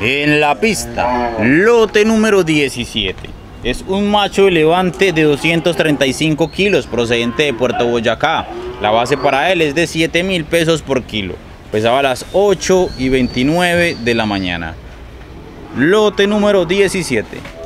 En la pista, lote número 17. Es un macho elevante de 235 kilos procedente de Puerto Boyacá. La base para él es de 7 mil pesos por kilo. Pesaba a las 8 y 29 de la mañana. Lote número 17.